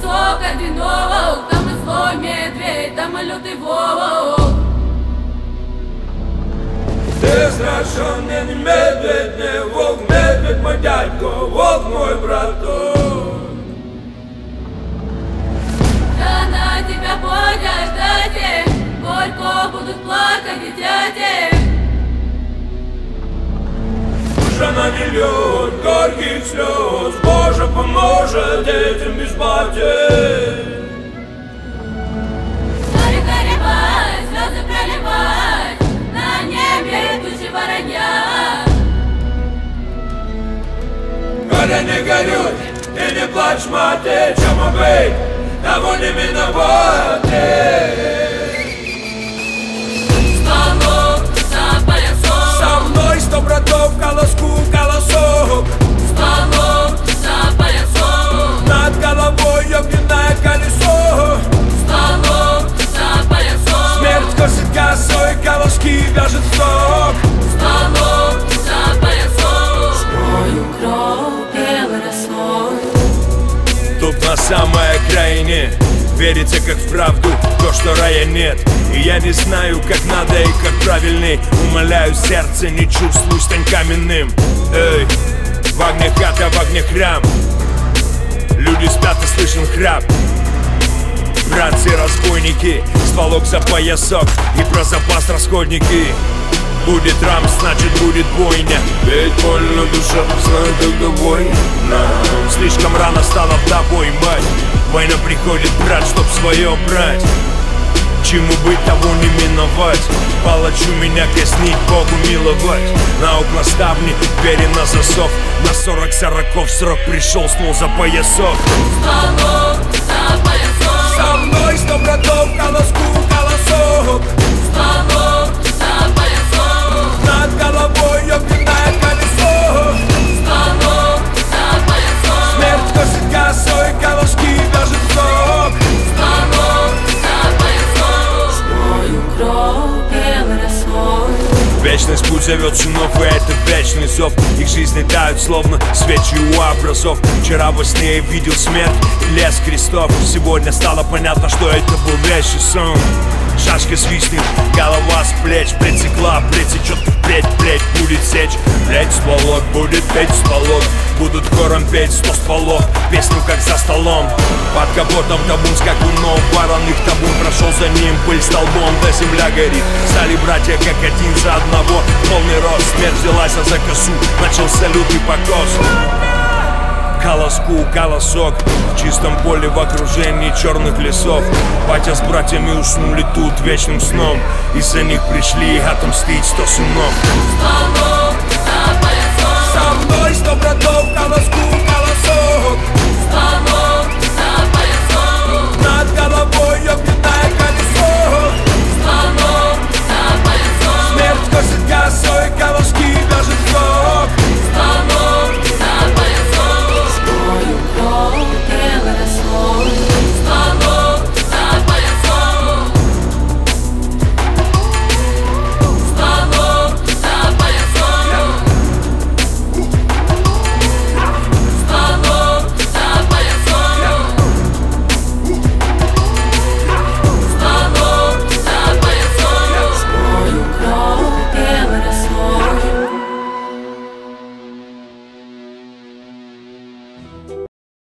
поясок один волк Там и злой медведь, там и лютый волк Ты страшен, не медведь, не волк Медведь мой дядько, волк мой браток Да на тебя дати Горько будут плакать и дяди Уже на миллион горьких слез Боже поможет детям без батей Горе горевать, слезы проливать На небе тучи воронья Горе не горюй и не плачь, мать, чем быть, того не миновать окраине Верится как в правду то, что рая нет. И я не знаю, как надо и как правильней Умоляю сердце, не чувствуй, стань каменным. Эй, в огне хата, в огне храм. Люди спят и слышен храп. Братцы-разбойники, стволок за поясок И про запас расходники. Будет рам, значит будет бойня. Ведь больно душа знает, когда война Слишком рано стала тобой, мать Война приходит, брат, чтоб свое брать. Чему быть, того не миновать? Палачу меня казнить, Богу миловать. На окна ставни, двери на засов. На сорок сороков срок пришел, снул за поясок. Стволок за поясок. Со мной сто братов, колоску, колосок Вечность путь зовет сынов, и это вечный зов. Их жизни тают, словно свечи у образов. Вчера во сне я видел смерть и лес крестов. Сегодня стало понятно, что это был вещий сон. Шашка свистнет, голова с плеч Притекла, притечет, впредь, впредь будет сечь. Блять, стволок будет петь стволок. Будут хором петь сто стволов. Песню как за столом. Под капотом табун с какуном Вороных табун прошел за ним. Пыль столбом, да земля горит. Стали братья как один за одного. Полный рост, смерть взялась за косу. Начался лютый покос Колоску, колосок В чистом поле в окружении черных лесов. Батя с братьями уснули тут вечным сном. Из-за них пришли отомстить сто сынов. За поясок Со мной сто братов, колоску,